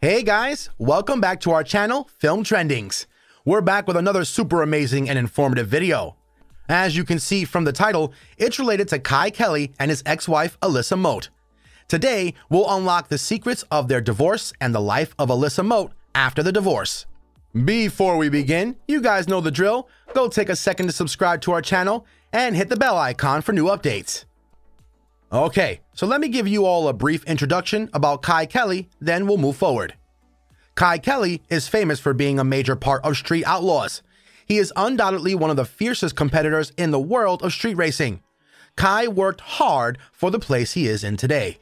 Hey guys, welcome back to our channel, Film Trendings. We're back with another super amazing and informative video. As you can see from the title, it's related to Kye Kelley and his ex-wife Alisa Mote. Today, we'll unlock the secrets of their divorce and the life of Alisa Mote after the divorce. Before we begin, you guys know the drill. Go take a second to subscribe to our channel and hit the bell icon for new updates. Okay, so let me give you all a brief introduction about Kye Kelley, then we'll move forward. Kye Kelley is famous for being a major part of Street Outlaws. He is undoubtedly one of the fiercest competitors in the world of street racing. Kye worked hard for the place he is in today.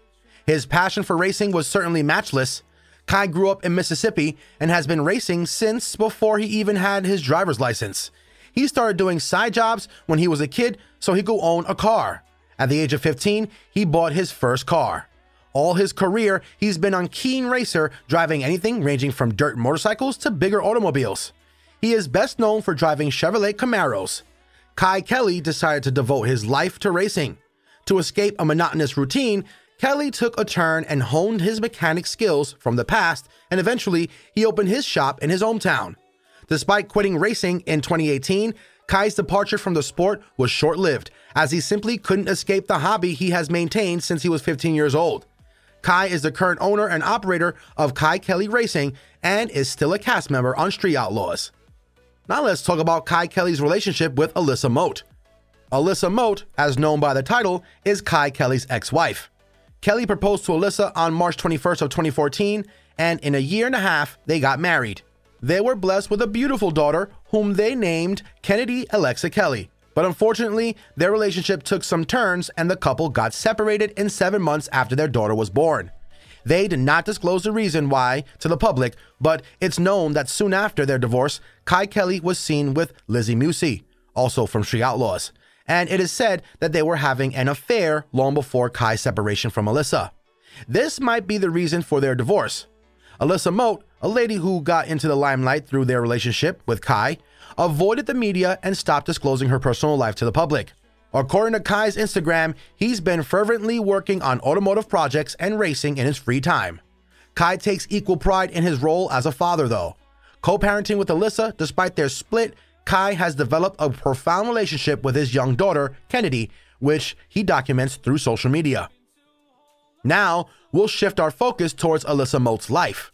His passion for racing was certainly matchless. Kye grew up in Mississippi and has been racing since before he even had his driver's license. He started doing side jobs when he was a kid so he could own a car. At the age of 15, he bought his first car. All his career, he's been on Keen Racer, driving anything ranging from dirt motorcycles to bigger automobiles. He is best known for driving Chevrolet Camaros. Kye Kelley decided to devote his life to racing. To escape a monotonous routine, Kelley took a turn and honed his mechanic skills from the past, and eventually he opened his shop in his hometown. Despite quitting racing in 2018, Kye's departure from the sport was short lived, as he simply couldn't escape the hobby he has maintained since he was 15 years old. Kye is the current owner and operator of Kye Kelley Racing and is still a cast member on Street Outlaws. Now let's talk about Kye Kelley's relationship with Alisa Mote. Alisa Mote, as known by the title, is Kye Kelley's ex-wife. Kelley proposed to Alisa on March 21st of 2014, and in a year and a half, they got married. They were blessed with a beautiful daughter whom they named Kennedy Alexa Kelley. But unfortunately, their relationship took some turns and the couple got separated in seven months after their daughter was born. They did not disclose the reason why to the public, but it's known that soon after their divorce, Kye Kelley was seen with Lizzy Musi, also from Street Outlaws, and it is said that they were having an affair long before Kye's separation from Alisa. This might be the reason for their divorce. Alisa Mote, a lady who got into the limelight through their relationship with Kye, avoided the media and stopped disclosing her personal life to the public. According to Kye's Instagram, he's been fervently working on automotive projects and racing in his free time. Kye takes equal pride in his role as a father, though. Co parenting with Alisa, despite their split, Kye has developed a profound relationship with his young daughter, Kennedy, which he documents through social media. Now, we'll shift our focus towards Alisa Mote's life.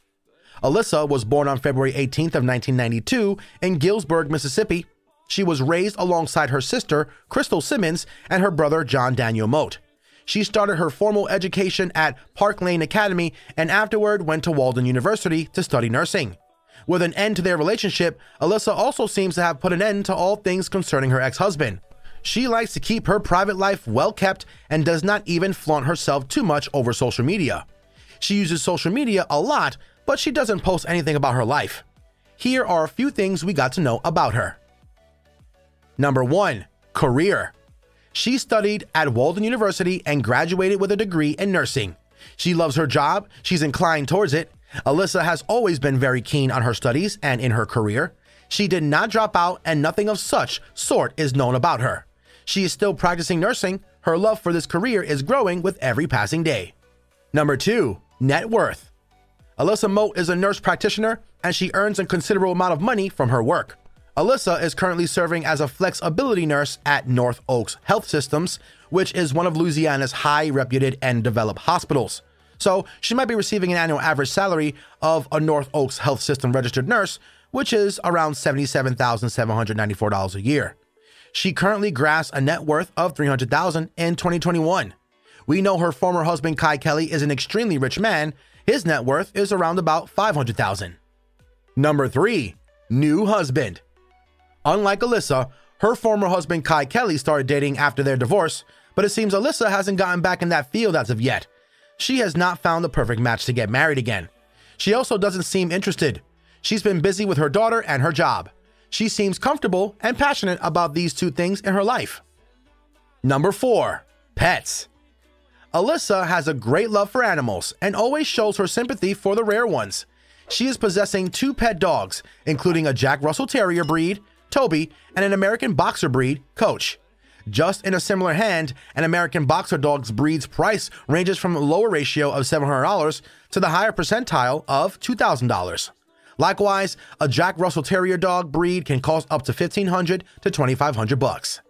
Alisa was born on February 18th of 1992 in Gillsburg, Mississippi. She was raised alongside her sister, Crystal Simmons, and her brother, John Daniel Mote. She started her formal education at Park Lane Academy and afterward went to Walden University to study nursing. With an end to their relationship, Alisa also seems to have put an end to all things concerning her ex husband. She likes to keep her private life well kept and does not even flaunt herself too much over social media. She uses social media a lot, but she doesn't post anything about her life. Here are a few things we got to know about her. Number 1. Career. She studied at Walden University and graduated with a degree in nursing. She loves her job, she's inclined towards it. Alisa has always been very keen on her studies and in her career. She did not drop out, and nothing of such sort is known about her. She is still practicing nursing. Her love for this career is growing with every passing day. Number 2. Net worth. Alisa Mote is a nurse practitioner and she earns a considerable amount of money from her work. Alisa is currently serving as a flexibility nurse at North Oaks Health Systems, which is one of Louisiana's high reputed and developed hospitals. So she might be receiving an annual average salary of a North Oaks Health System registered nurse, which is around $77,794 a year. She currently grasps a net worth of 300,000 in 2021. We know her former husband Kye Kelley is an extremely rich man. His net worth is around about 500,000. Number 3, new husband. Unlike Alisa, her former husband Kye Kelley started dating after their divorce, but it seems Alisa hasn't gotten back in that field as of yet. She has not found the perfect match to get married again. She also doesn't seem interested. She's been busy with her daughter and her job. She seems comfortable and passionate about these two things in her life. Number 4. Pets. Alisa has a great love for animals and always shows her sympathy for the rare ones. She is possessing two pet dogs, including a Jack Russell Terrier breed, Toby, and an American Boxer breed, Coach. Just in a similar hand, an American Boxer dog's breed's price ranges from a lower ratio of $700 to the higher percentile of $2,000. Likewise, a Jack Russell Terrier dog breed can cost up to 1,500 to 2500 bucks.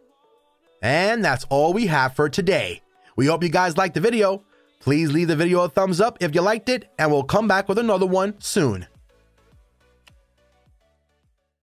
And that's all we have for today. We hope you guys liked the video. Please leave the video a thumbs up if you liked it, and we'll come back with another one soon.